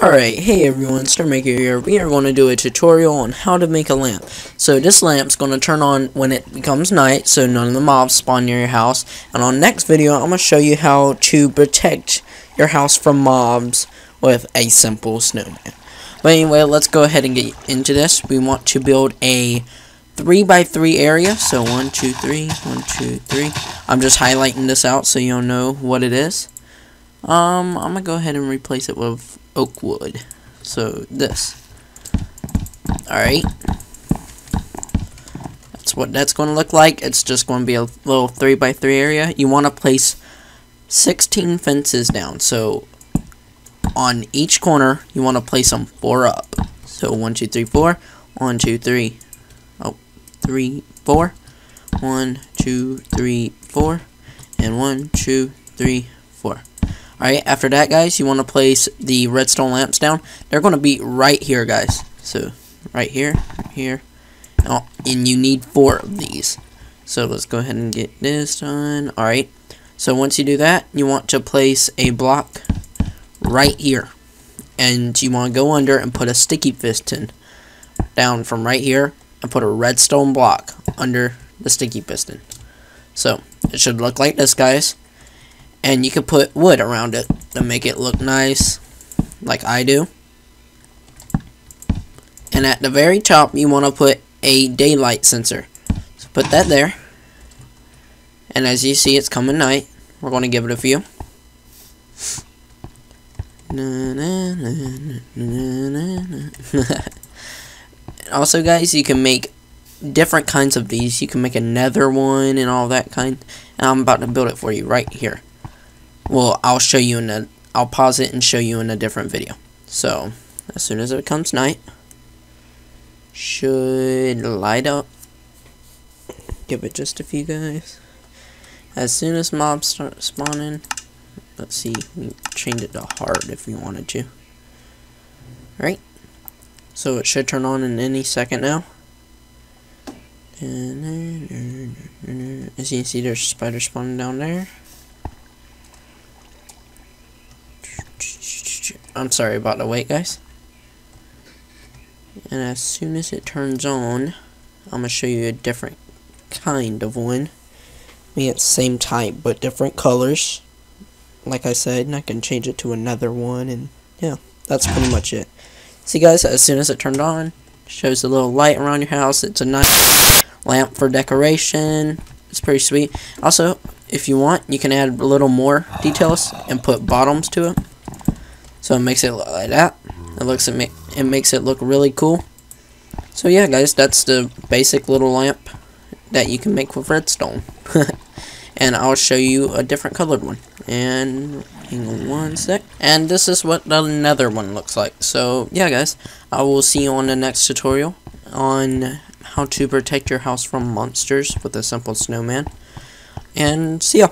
Alright, hey everyone, Snarmaker here. We are going to do a tutorial on how to make a lamp. So this lamp's going to turn on when it becomes night, so none of the mobs spawn near your house. And on next video, I'm going to show you how to protect your house from mobs with a simple snowman. But anyway, let's go ahead and get into this. We want to build a 3 by 3 area. So 1, 2, 3, 1, 2, 3. I'm just highlighting this out so you'll know what it is. Um, I'm gonna go ahead and replace it with oak wood. So this. Alright. That's what that's gonna look like. It's just gonna be a little 3 by 3 area. You wanna place 16 fences down. So on each corner, you wanna place them 4 up. So 1, 2, 3, 4. 1, 2, 3. Oh, 3, 4. 1, 2, 3, 4. And 1, 2, 3, 4. Alright, after that, guys, you want to place the redstone lamps down. They're going to be right here, guys. So, right here, here. Oh, and you need four of these. So, let's go ahead and get this done. Alright, so once you do that, you want to place a block right here. And you want to go under and put a sticky piston down from right here and put a redstone block under the sticky piston. So, it should look like this, guys and you can put wood around it to make it look nice like I do. And at the very top you want to put a daylight sensor. So put that there. And as you see it's coming night. We're going to give it a few. Also guys you can make different kinds of these. You can make a nether one and all that kind. And I'm about to build it for you right here well, I'll show you in a, I'll pause it and show you in a different video. So, as soon as it becomes night, should light up. Give it just a few guys. As soon as mobs start spawning, let's see, we change it to hard if we wanted to. Right? So it should turn on in any second now. As you can see, there's spider spawning down there. I'm sorry about the wait, guys. And as soon as it turns on, I'm going to show you a different kind of one. We the same type, but different colors. Like I said, and I can change it to another one, and yeah, that's pretty much it. See, guys, as soon as it turned on, shows a little light around your house. It's a nice lamp for decoration. It's pretty sweet. Also, if you want, you can add a little more details and put bottoms to it. So it makes it look like that. It looks it, ma it makes it look really cool. So yeah, guys, that's the basic little lamp that you can make with redstone. and I'll show you a different colored one. And hang on one sec. And this is what another one looks like. So yeah, guys, I will see you on the next tutorial on how to protect your house from monsters with a simple snowman. And see ya.